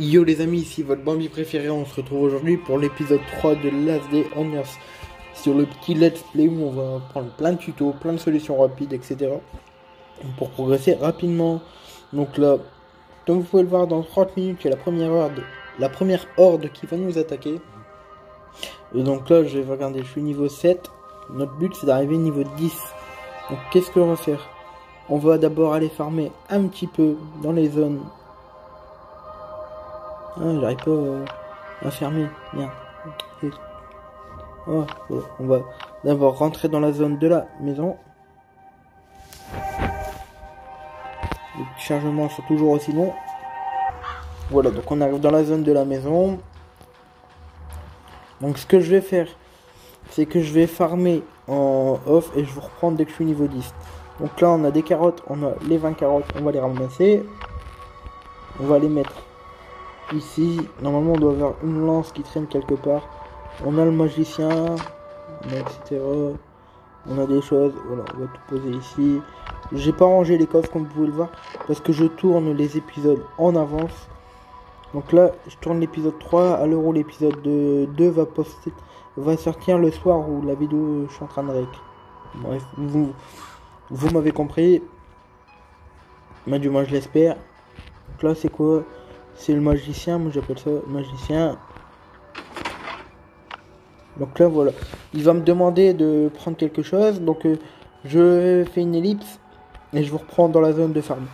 Yo les amis, ici votre Bambi préféré, on se retrouve aujourd'hui pour l'épisode 3 de Last Day on Earth. Sur le petit let's play où on va prendre plein de tutos, plein de solutions rapides, etc. Pour progresser rapidement. Donc là, comme vous pouvez le voir, dans 30 minutes, il y a la première horde, la première horde qui va nous attaquer. Et donc là, je vais regarder, je suis niveau 7. Notre but c'est d'arriver niveau 10. Donc qu'est-ce qu'on va faire? On va d'abord aller farmer un petit peu dans les zones ah, j'arrive pas euh, à fermer. Bien. Oh, on va d'abord rentrer dans la zone de la maison. Les chargements sont toujours aussi longs. Voilà, donc on arrive dans la zone de la maison. Donc ce que je vais faire, c'est que je vais farmer en off et je vous reprends dès que je suis niveau 10. Donc là on a des carottes, on a les 20 carottes, on va les ramasser. On va les mettre Ici, normalement, on doit avoir une lance qui traîne quelque part. On a le magicien, etc. On a des choses. Voilà, on va tout poser ici. J'ai pas rangé les coffres comme vous pouvez le voir parce que je tourne les épisodes en avance. Donc là, je tourne l'épisode 3 à l'heure où l'épisode 2 va sortir le soir où la vidéo je suis en train de rec. Bref, vous, vous m'avez compris. Mais du moins je l'espère. Donc là, c'est quoi? C'est le magicien, moi j'appelle ça magicien. Donc là voilà, il va me demander de prendre quelque chose, donc euh, je fais une ellipse et je vous reprends dans la zone de farm.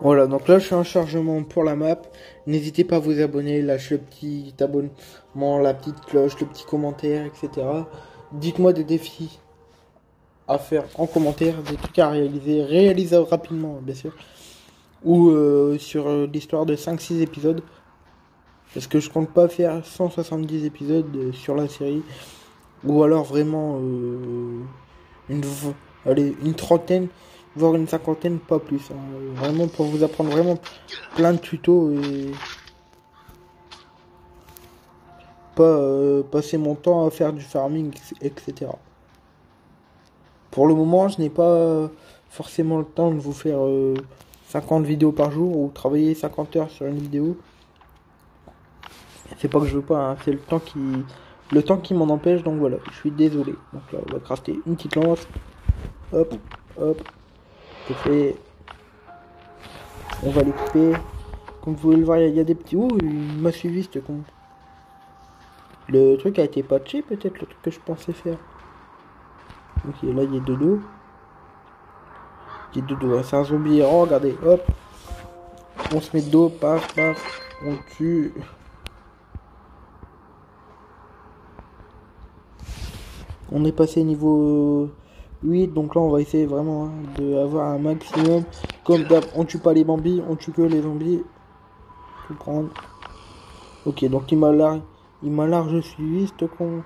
Voilà, donc là je suis en chargement pour la map. N'hésitez pas à vous abonner, lâchez le petit abonnement, la petite cloche, le petit commentaire, etc. Dites-moi des défis à faire en commentaire, des trucs à réaliser, réaliser rapidement bien sûr ou euh, sur euh, l'histoire de 5-6 épisodes. Parce que je compte pas faire 170 épisodes euh, sur la série. Ou alors vraiment une, trentaine, voire une cinquantaine, pas plus. Hein. Vraiment pour vous apprendre vraiment plein de tutos et pas passer mon temps à faire du farming, etc. Pour le moment, je n'ai pas forcément le temps de vous faire 50 vidéos par jour ou travailler 50 heures sur une vidéo. C'est pas que je veux pas, hein, c'est le temps qui le temps qui m'en empêche, donc voilà, je suis désolé. Donc là, on va crafter une petite lance. Hop, hop. C'est fait. On va l'équiper. Comme vous pouvez le voir, il y, a des petits. Ouh, il m'a suivi ce con. Le truc a été patché, peut-être, le truc que je pensais faire. Ok, là, il y a deux dos. C'est un zombie Oh, regardez, hop. On se met de dos, paf, paf. On tue. On est passé niveau 8, donc là on va essayer vraiment hein, d'avoir un maximum. Comme d'hab, on tue pas les bambis, on tue que les zombies. Tout. Ok, donc il m'a large, il m'a large suivi, ce con.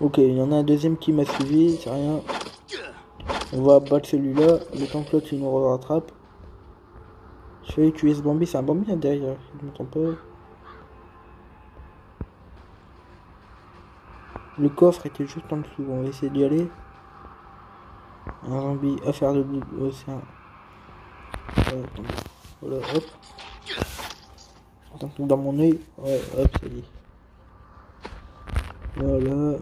Ok, il y en a un deuxième qui m'a suivi, c'est rien. On va battre celui-là, le temps que l'autre il nous rattrape. Je vais tuer ce Bambi, c'est un Bambi derrière, je ne pas. Le coffre était juste en dessous, on va essayer d'y aller. Un zombie à faire de oh, c'est un... voilà, hop. Dans mon oeil, ouais, hop, ça y est. Voilà.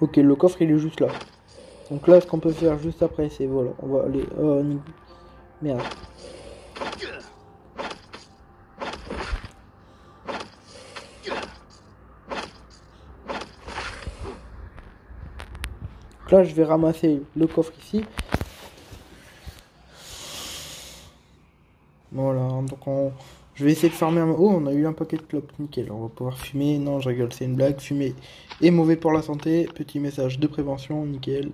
Ok, le coffre il est juste là. Donc là, ce qu'on peut faire juste après, c'est voilà, on va aller. Oh, merde. Donc là, je vais ramasser le coffre ici. Voilà, donc on, je vais essayer de farmer un... Oh, on a eu un paquet de clopes, nickel. On va pouvoir fumer. Non, je rigole, c'est une blague. Fumer est mauvais pour la santé. Petit message de prévention, nickel.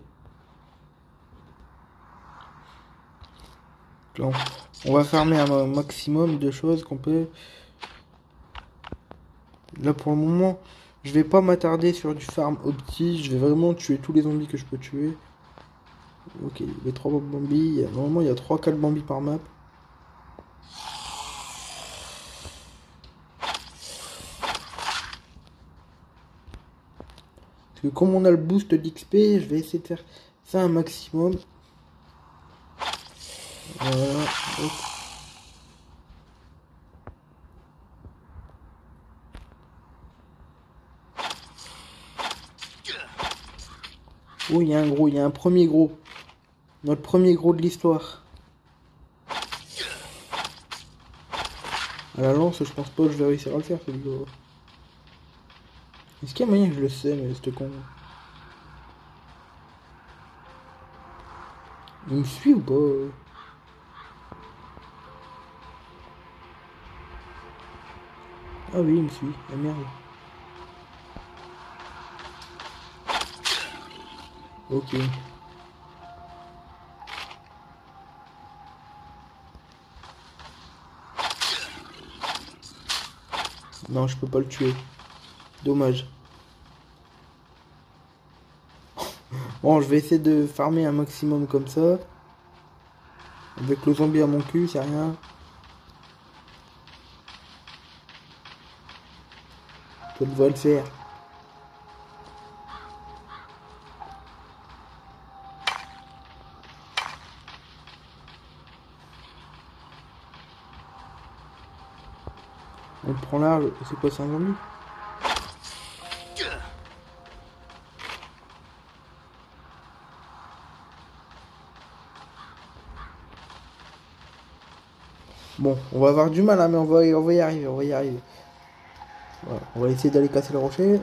on va farmer un maximum de choses qu'on peut. Là, pour le moment, je vais pas m'attarder sur du farm opti. Je vais vraiment tuer tous les zombies que je peux tuer. Ok, les trois zombies. Normalement, il y a 3-4 zombies par map. Comme on a le boost d'XP, je vais essayer de faire ça un maximum. Voilà. Oh, il y a un gros, il y a un premier gros. Notre premier gros de l'histoire. À la lance, je pense pas que je vais réussir à le faire. Est-ce qu'il y a moyen que je le sais, mais c'est con. Il me suit ou pas Ah oui, il me suit. Ah merde. Ok. Non, je peux pas le tuer. Dommage. Bon, je vais essayer de farmer un maximum comme ça. Avec le zombie à mon cul, c'est rien. Je devrais le faire. On prend large. C'est quoi, c'est un zombie? Bon, on va avoir du mal, hein, mais on va, y arriver, on va y arriver. On va essayer d'aller casser le rocher.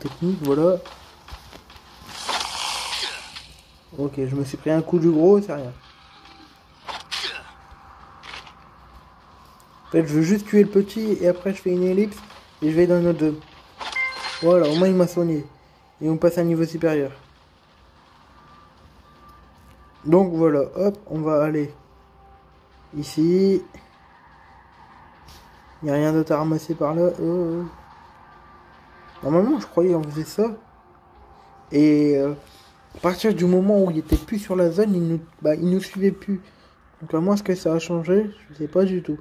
Technique, voilà. Suis pris un coup du gros, c'est rien. En fait, je veux juste tuer le petit et après je fais une ellipse et je vais dans notre deux. Voilà, au moins il m'a soigné. Et on passe à un niveau supérieur. Donc voilà, hop, on va aller ici. Il n'y a rien d'autre à ramasser par là. Oh, oh. Normalement, je croyais qu'on faisait ça. Et euh, à partir du moment où il était plus sur la zone, il nous, bah, il nous suivait plus. Donc à moi, est-ce que ça a changé Je sais pas du tout.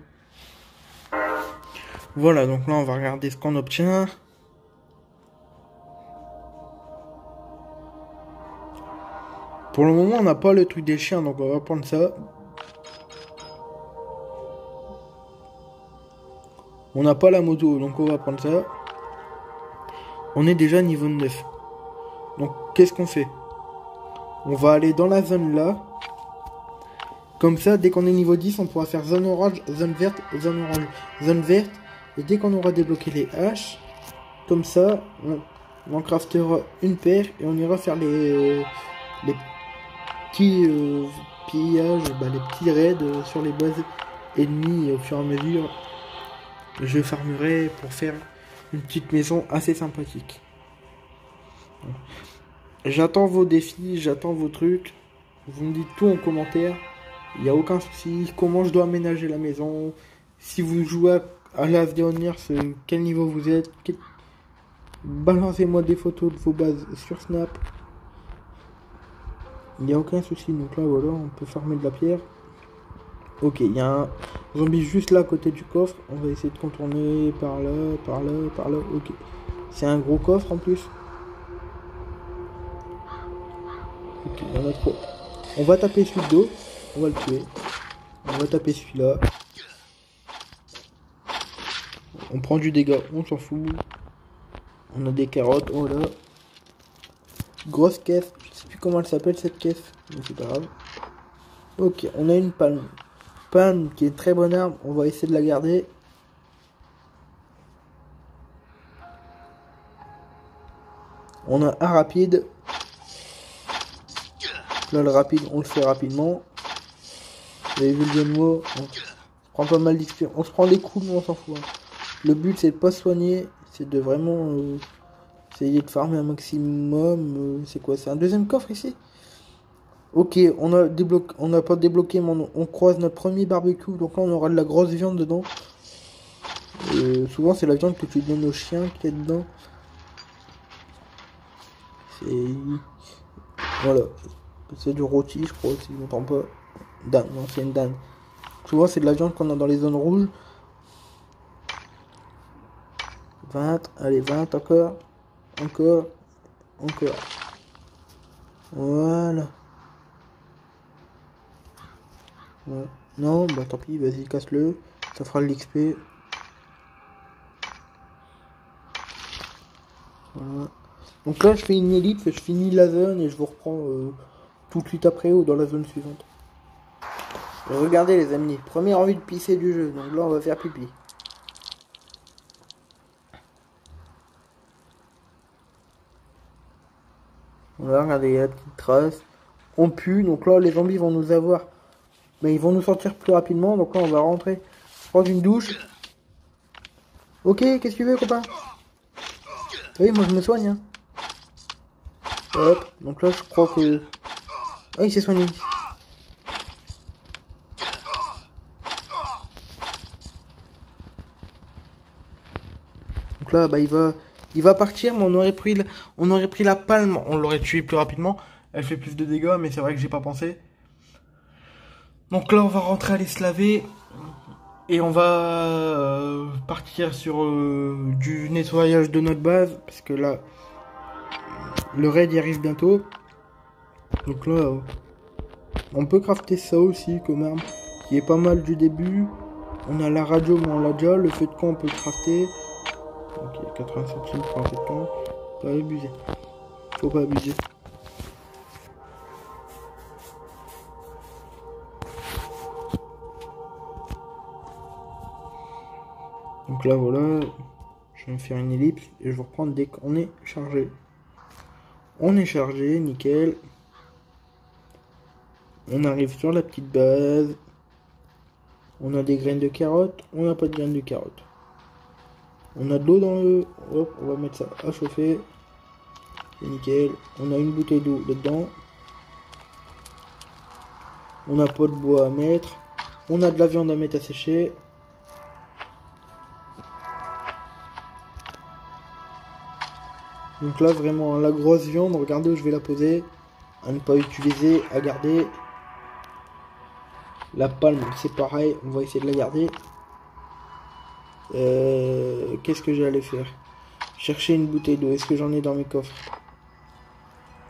Voilà, donc là, on va regarder ce qu'on obtient. Pour le moment, on n'a pas le truc des chiens, donc on va prendre ça. On n'a pas la moto, donc on va prendre ça. On est déjà niveau 9. Donc, qu'est-ce qu'on fait? On va aller dans la zone là. Comme ça, dès qu'on est niveau 10, on pourra faire zone orange, zone verte, zone orange, zone verte. Et dès qu'on aura débloqué les haches, comme ça, on, en craftera une paire et on ira faire les, petits euh, pillages, bah, les petits raids sur les bases ennemies au fur et à mesure. Je farmerai pour faire une petite maison assez sympathique. J'attends vos défis, j'attends vos trucs. Vous me dites tout en commentaire. Il n'y a aucun souci. Comment je dois aménager la maison? Si vous jouez à l'avenir, quel niveau vous êtes? Balancez-moi des photos de vos bases sur Snap. Il n'y a aucun souci. Donc là, voilà, on peut farmer de la pierre. Ok, il y a un zombie juste là à côté du coffre. On va essayer de contourner par là, par là, par là. Ok. C'est un gros coffre en plus. On va taper celui d'eau. On va le tuer. On va taper celui-là. On prend du dégât, on s'en fout. On a des carottes, oh là. Grosse caisse, je sais plus comment elle s'appelle cette caisse, mais c'est pas grave. Ok, on a une palme. Palme qui est très bonne arme, on va essayer de la garder. On a un rapide. Là, le rapide, on le fait rapidement. Vous avez vu le mot on prend pas mal d'XP. On se prend des coups, mais on s'en fout. Hein. Le but, c'est de pas soigner. C'est de vraiment euh, essayer de farmer un maximum. Euh, c'est quoi C'est un deuxième coffre ici? Ok, on a débloqué, on n'a pas débloqué, mais on, croise notre premier barbecue, donc là on aura de la grosse viande dedans. Euh, souvent, c'est la viande que tu donnes aux chiens qui est dedans. C'est. Voilà. C'est du rôti, je crois, si je ne pas. Dan, non, c'est une Dan. Souvent, c'est de la viande qu'on a dans les zones rouges. 20, allez, 20 encore. Encore. Encore. Voilà. Non, bah tant pis, vas-y, casse-le. Ça fera l'XP. Voilà. Donc là, je fais une élite, je finis la zone et je vous reprends euh, tout de suite après ou dans la zone suivante. Regardez les amis, première envie de pisser du jeu, donc là on va faire pipi. Voilà, regardez, il y a la petite. On pue, donc là les zombies vont nous avoir mais ils vont nous sortir plus rapidement, donc là on va rentrer, prendre une douche. Ok, qu'est-ce que tu veux copain? Oui, moi je me soigne. Hein. Hop, donc là je crois que... Ah, il s'est soigné. Donc là, bah il va, il va partir, mais on aurait pris, on aurait pris la palme, on l'aurait tué plus rapidement. Elle fait plus de dégâts, mais c'est vrai que j'ai pas pensé. Donc là, on va rentrer aller se laver. Et on va euh, partir sur euh, du nettoyage de notre base. Parce que là, le raid y arrive bientôt. Donc là, on peut crafter ça aussi comme arme. Qui est pas mal du début. On a la radio, mais on l'a déjà. Le feu de camp, on peut crafter. 80 centimes pour un. Pas abuser. Faut pas abuser. Donc là voilà, je vais me faire une ellipse et je vais reprendre dès qu'on est chargé. On est chargé, nickel. On arrive sur la petite base. On a des graines de carottes, on n'a pas de graines de carottes. On a de l'eau dans le... Hop, on va mettre ça à chauffer. C'est nickel. On a une bouteille d'eau dedans. On n'a pas de bois à mettre. On a de la viande à mettre à sécher. Donc là, vraiment, la grosse viande, regardez où je vais la poser. À ne pas utiliser, à garder. La palme, c'est pareil, on va essayer de la garder. Euh, Qu'est-ce que j'allais faire? Chercher une bouteille d'eau. Est-ce que j'en ai dans mes coffres?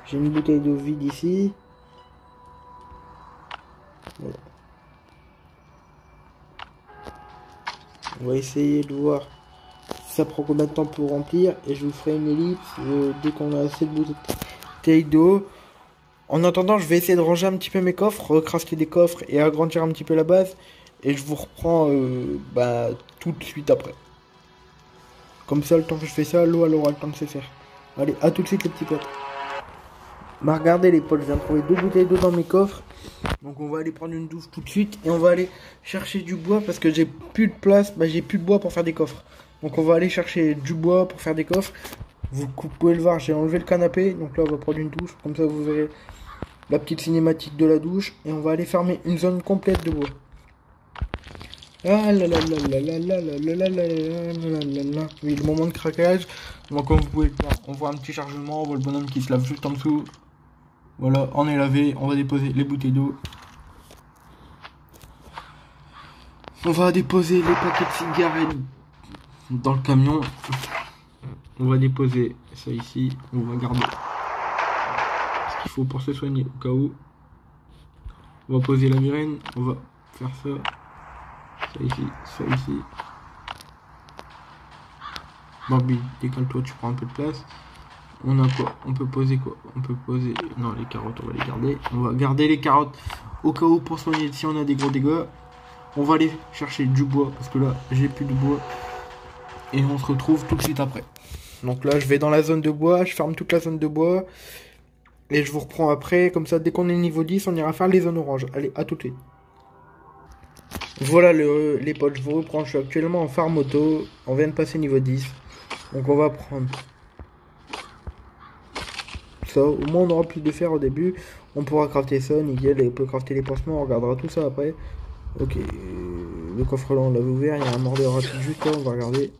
J'ai une bouteille d'eau vide ici. On va essayer de voir ça prend combien de temps pour remplir et je vous ferai une ellipse euh, dès qu'on a assez de bouteilles d'eau. En attendant, je vais essayer de ranger un petit peu mes coffres, recraster des coffres et agrandir un petit peu la base. Et je vous reprends euh, bah, tout de suite après. Comme ça, le temps que je fais ça, l'eau elle aura le temps de se faire. Allez, à tout de suite les petits potes. Bah regardez les potes, je viens de trouver deux bouteilles d'eau dans mes coffres. Donc on va aller prendre une douche tout de suite et on va aller chercher du bois parce que j'ai plus de place, bah j'ai plus de bois pour faire des coffres. Donc on va aller chercher du bois pour faire des coffres. Vous pouvez le voir, j'ai enlevé le canapé. Donc là on va prendre une douche. Comme ça vous verrez la petite cinématique de la douche. Et on va aller fermer une zone complète de bois. Ah là là là là là là là là là là là là Oui, le moment de craquage. Donc comme vous pouvez le voir, on voit un petit chargement, on voit le bonhomme qui se lave juste en dessous. Voilà, on est lavé, on va déposer les bouteilles d'eau. On va déposer les paquets de cigarettes dans le camion. On va déposer ça ici. On va garder ce qu'il faut pour se soigner au cas où. On va poser la migraine. On va faire ça. Ça ici, ça ici. Barbie, décale-toi, tu prends un peu de place. On a quoi? On peut poser quoi? On peut poser... Non, les carottes, on va les garder. On va garder les carottes au cas où pour soigner si on a des gros dégâts. On va aller chercher du bois parce que là, j'ai plus de bois et on se retrouve tout de suite après. Donc là, je vais dans la zone de bois, je ferme toute la zone de bois et je vous reprends après. Comme ça, dès qu'on est niveau 10, on ira faire les zones oranges. Allez, à tout de suite. Voilà le, les potes, je vous reprends. Je suis actuellement en farm auto. On vient de passer niveau 10. Donc on va prendre ça. Au moins, on aura plus de fer au début. On pourra crafter ça, nickel. Et on peut crafter les pansements. On regardera tout ça après. Ok. le coffre là on l'avait ouvert, il y a un mordeur rapide juste là, on va regarder.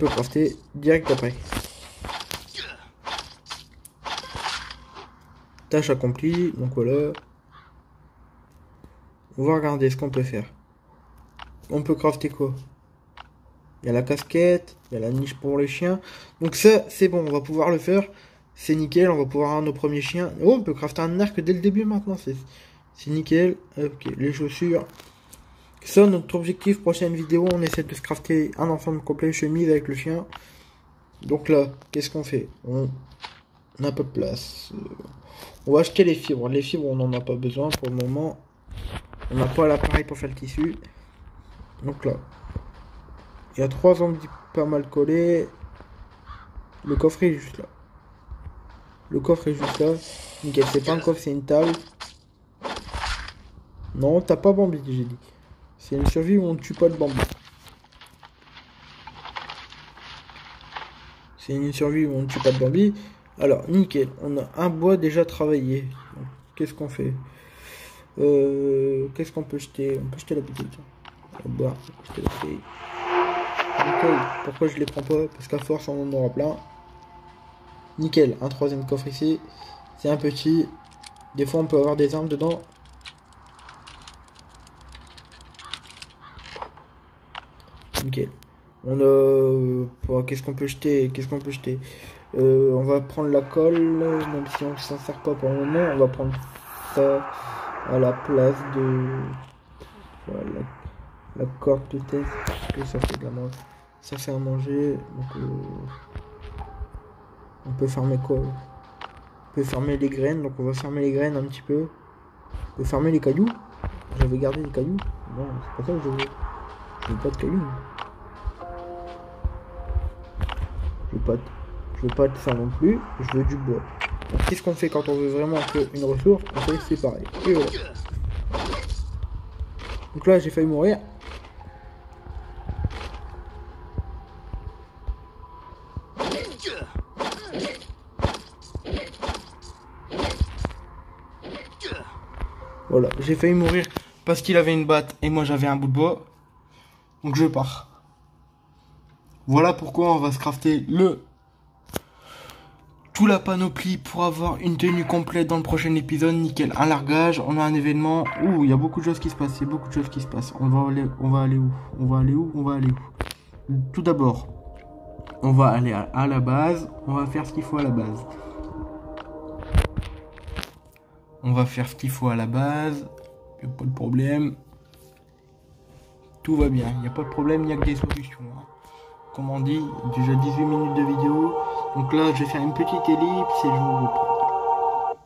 Peut crafter direct après. Tâche accomplie, donc voilà. On va regarder ce qu'on peut faire. On peut crafter quoi? Il y a la casquette, il y a la niche pour les chiens. Donc ça, c'est bon, on va pouvoir le faire. C'est nickel, on va pouvoir avoir nos premiers chiens. Oh, on peut crafter un arc dès le début maintenant, c'est nickel. Ok, les chaussures. Ça, notre objectif, prochaine vidéo, on essaie de se crafter un ensemble complet chemise avec le chien. Donc là, qu'est-ce qu'on fait? On... n'a pas de place. Euh, on va acheter les fibres. Les fibres, on n'en a pas besoin pour le moment. On n'a pas l'appareil pour faire le tissu. Donc là, il y a trois zombies pas mal collés. Le coffret est juste là. Le coffre est juste là. Nickel, c'est pas un coffre, c'est une table. Non, t'as pas Bambi, j'ai dit. C'est une survie où on ne tue pas de Bambi. C'est une survie où on ne tue pas de Bambi. Alors, nickel. On a un bois déjà travaillé. Qu'est-ce qu'on fait euh, Qu'est-ce qu'on peut jeter On peut jeter la bouteille. Le bois. Nickel. Pourquoi je les prends pas Parce qu'à force, on en aura plein. Nickel. Un troisième coffre ici. C'est un petit. Des fois, on peut avoir des armes dedans. Nickel. On a... Qu'est-ce qu'on peut jeter Qu'est-ce qu'on peut jeter euh, On va prendre la colle, même si on s'en sert pas pour le moment. On va prendre ça à la place de... Voilà. La corde peut-être, que ça fait de la manger. Ça fait à manger. Donc, euh, On peut fermer quoi? On peut fermer les graines, donc on va fermer les graines un petit peu. On peut fermer les cailloux. J'avais gardé les cailloux. Non, c'est pas ça que je veux. Je veux pas de cailloux. Pas de, je veux pas de ça non plus. Je veux du bois. Qu'est-ce qu'on fait quand on veut vraiment une ressource On fait séparer. Donc là j'ai failli mourir. Voilà, j'ai failli mourir parce qu'il avait une batte et moi j'avais un bout de bois. Donc je pars. Voilà pourquoi on va se crafter le tout la panoplie pour avoir une tenue complète dans le prochain épisode. Nickel, un largage, on a un événement. Ouh, il y a beaucoup de choses qui se passent, il y a beaucoup de choses qui se passent. On va aller, on où? On va aller où? On va aller où? Tout d'abord, on va aller à la base. On va faire ce qu'il faut à la base. On va faire ce qu'il faut à la base. Il a pas de problème. Tout va bien. Il n'y a pas de problème, il n'y a que des solutions. Hein. Comme on dit, déjà 18 minutes de vidéo. Donc là, je vais faire une petite ellipse et je vous reprends.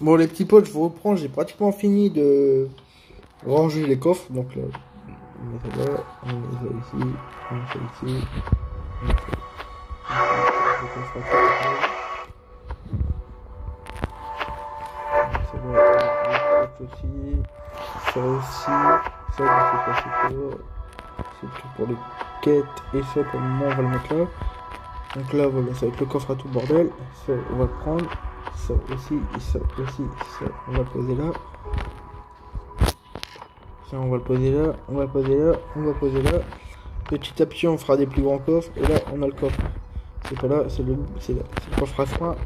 Bon, les petits potes, je vous reprends. J'ai pratiquement fini de ranger les coffres. Donc là, on met ça là, on met ça ici, on met ça ici. On met ça aussi, ça aussi, ça je sais pas c'est quoi, c'est tout pour les et ça pour le on va le mettre là. Donc là voilà, ça être le coffre à tout bordel, ça on va le prendre, ça aussi, et ça aussi, ça on va le poser là. Ça on va le poser là, on va le poser là, on va le poser là. Petit à petit on fera des plus grands coffres et là on a le coffre. C'est pas là, c'est le, c'est le coffre à soin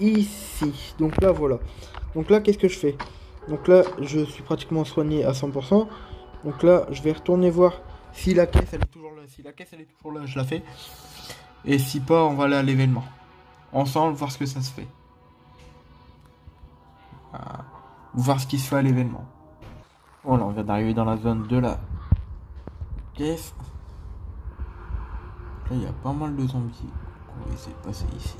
ici. Donc là voilà. Donc là qu'est-ce que je fais? Donc là, je suis pratiquement soigné à 100%. Donc là, je vais retourner voir si la caisse elle est toujours là. Si la caisse elle est toujours là, je la fais. Et si pas, on va aller à l'événement. Ensemble, voir ce que ça se fait. Voir ce qui se fait à l'événement. Voilà, on vient d'arriver dans la zone de la caisse. Là, il y a pas mal de zombies. On va essayer de passer ici.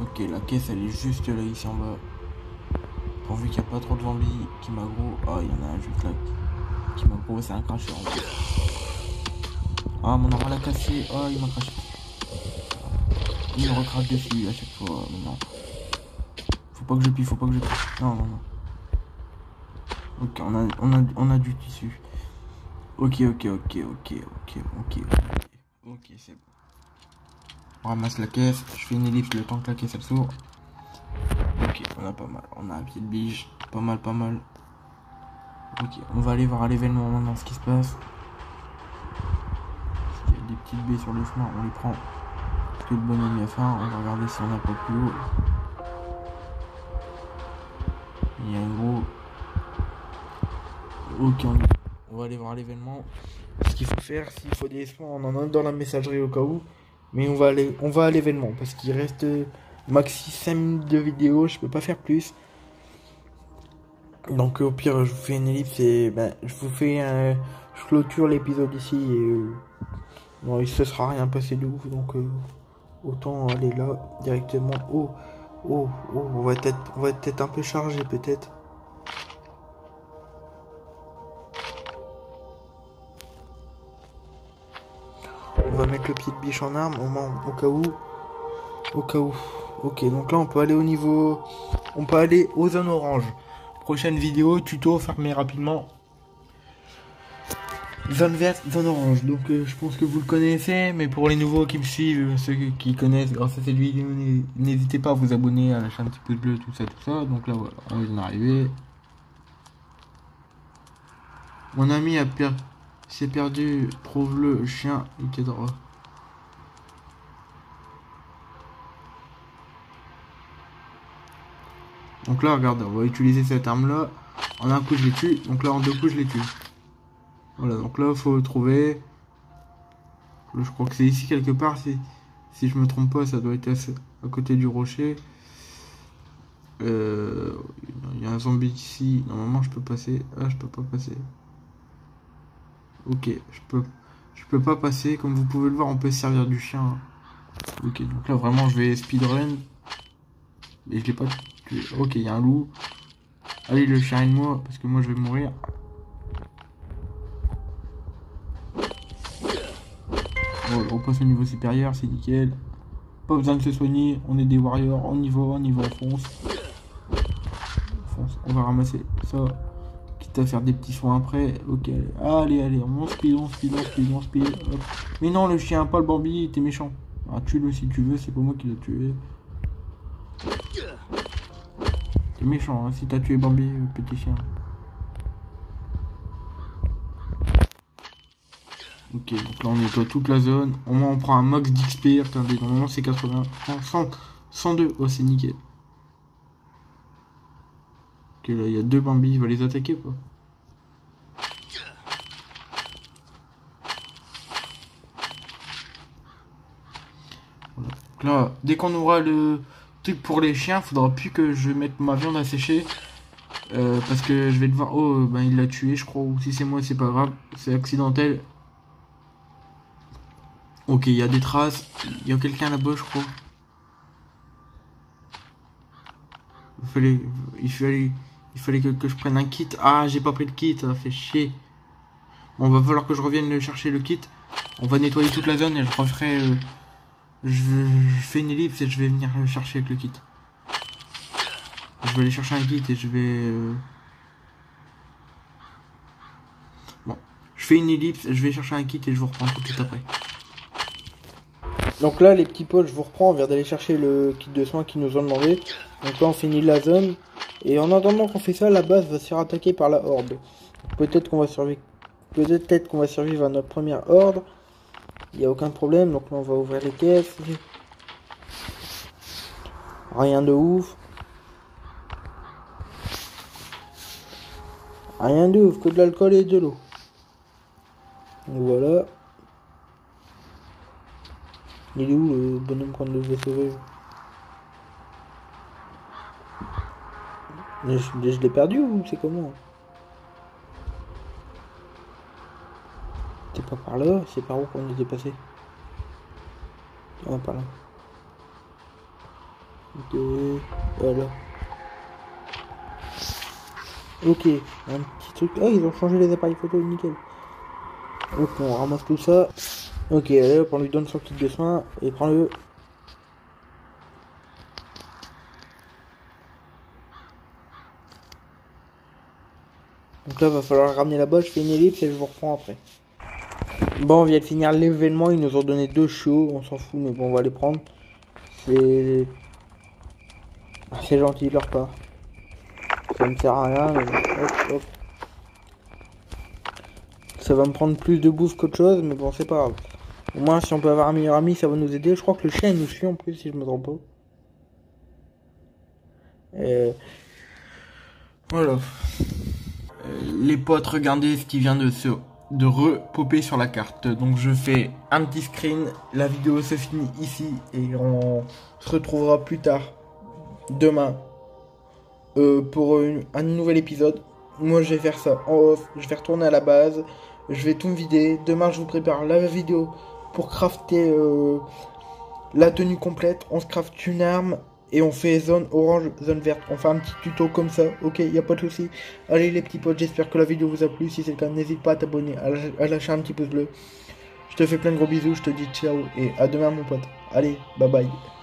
Ok, la caisse elle est juste là ici en bas. Pourvu qu'il n'y a pas trop de zombies qui m'aggro. Ah, il y en a un juste là qui m'aggro, c'est un fait. Ah, mon arme l'a cassé. Ah, il m'a craché. Il me recrache dessus à chaque fois. non. Faut pas que je pille, faut pas que je pille. Non, non, non. Ok, on a, on a, on a du tissu. Ok, ok, ok, ok, ok, ok. Ok, c'est bon. On ramasse la caisse. Je fais une ellipse le temps que la caisse elle. Ok, on a pas mal. On a un pied de biche. Pas mal, pas mal. Ok, on va aller voir à l'événement maintenant ce qui se passe. Il y a des petites baies sur le chemin, on les prend. Parce que le bonhomme a faim, on va regarder si on a pas plus haut. Il y a un gros. Ok, on, va aller voir l'événement. Ce qu'il faut faire, s'il faut des soins, on en a dans la messagerie au cas où. Mais on va aller, on va à l'événement parce qu'il reste maxi 5 minutes de vidéo, je peux pas faire plus. Donc au pire, je vous fais une ellipse et ben, je vous fais un, je clôture l'épisode ici et euh, non, il se sera rien passé de ouf, donc euh, autant aller là directement. Oh, oh, oh, on va être, on va être un peu chargé peut-être. On va mettre le pied de biche en arme au, au cas où. Au cas où. Ok, donc là on peut aller au niveau... On peut aller aux zones oranges. Prochaine vidéo, tuto fermé rapidement. Zone verte, zone orange. Donc euh, je pense que vous le connaissez, mais pour les nouveaux qui me suivent, ceux qui connaissent grâce à cette vidéo, n'hésitez pas à vous abonner à la chaîne petit pouce bleu, tout ça, tout ça. Donc là voilà, on vient d'arriver. Mon ami a per... s'est perdu, prouve le chien, il Donc là, regardez, on va utiliser cette arme-là. En un coup, je les tue. Donc là, en deux coups, je les tue. Voilà, donc là, faut trouver. je crois que c'est ici quelque part. Si, si je me trompe pas, ça doit être à, côté du rocher. Euh, il y a un zombie ici. Normalement, je peux passer. Ah, je peux pas passer. Ok, je peux, je peux pas passer. Comme vous pouvez le voir, on peut se servir du chien. Ok, donc là, vraiment, je vais speedrun. Et je l'ai pas Ok, il y a un loup. Allez, le chien de moi, parce que moi je vais mourir. on passe au niveau supérieur, c'est nickel. Pas besoin de se soigner, on est des warriors, on y va, on y va, on fonce. On va ramasser ça. Quitte à faire des petits soins après. Ok, allez, allez, on speed, on speed, on speed, on speed. Mais non, le chien, pas le Bambi, t'es méchant. Ah, tue-le si tu veux, c'est pas moi qui l'ai tué méchant hein, si t'as tué Bambi, euh, petit chien. Ok, donc là on nettoie toute la zone. Au moins on prend un max d'XP. Attendez, normalement c'est 80. 100, 102. Oh, c'est nickel. Ok, là il y a deux Bambi. Il va les attaquer quoi. là, dès qu'on aura le, pour les chiens, faudra plus que je mette ma viande à sécher. Euh, parce que je vais devoir... Oh, ben il l'a tué, je crois. Ou si c'est moi, c'est pas grave. C'est accidentel. Ok, il y a des traces. Il y a quelqu'un là-bas, je crois. Il fallait... Il fallait... Il fallait que, je prenne un kit. Ah, j'ai pas pris le kit, ça fait chier. Bon, va falloir que je revienne chercher le kit. On va nettoyer toute la zone et je referai... Euh, je, fais une ellipse et je vais venir chercher avec le kit. Je vais aller chercher un kit et je vais... Euh, bon, je fais une ellipse, je vais chercher un kit et je vous reprends tout de suite après. Donc là, les petits potes, je vous reprends. On vient d'aller chercher le kit de soins qui nous ont demandé. Donc là, on finit la zone. Et en attendant qu'on fait ça, la base va se faire attaquer par la horde. Peut-être qu'on va survivre. Peut-être qu'on va survivre à notre première horde. Il n'y a aucun problème. Donc là, on va ouvrir les caisses. Rien de ouf. Rien de ouf, que de l'alcool et de l'eau. Voilà. Il est où le bonhomme qu'on devait sauver? Je, je l'ai perdu ou c'est comment? Par là, c'est par où qu'on était passé Ah, par là. Voilà. Ok, un petit truc. Ah, ils ont changé les appareils photo, nickel. Ok, on ramasse tout ça. Ok, allez hop, on lui donne son kit de soins et prends-le. Donc là, va falloir ramener la bosse, je fais une ellipse et je vous reprends après. Bon, on vient de finir l'événement. Ils nous ont donné deux chiots. On s'en fout, mais bon, on va les prendre. C'est. C'est gentil de leur part. Ça me sert à rien. mais hop, hop. Ça va me prendre plus de boost qu'autre chose, mais bon, c'est pas grave. Au moins, si on peut avoir un meilleur ami, ça va nous aider. Je crois que le chien il nous suit en plus, si je me trompe pas. Et... Voilà. Euh, Les potes, regardez ce qui vient de se de repopper sur la carte. Donc je fais un petit screen, la vidéo se finit ici et on se retrouvera plus tard, demain, euh, pour un nouvel épisode. Moi je vais faire ça en off, je vais retourner à la base, je vais tout me vider. Demain je vous prépare la vidéo pour crafter euh, la tenue complète. On se crafte une arme et on fait zone orange, zone verte. On fait un petit tuto comme ça, ok, y a pas de souci. Allez les petits potes, j'espère que la vidéo vous a plu. Si c'est le cas, n'hésite pas à t'abonner, à lâcher un petit pouce bleu. Je te fais plein de gros bisous, je te dis ciao et à demain mon pote. Allez, bye bye.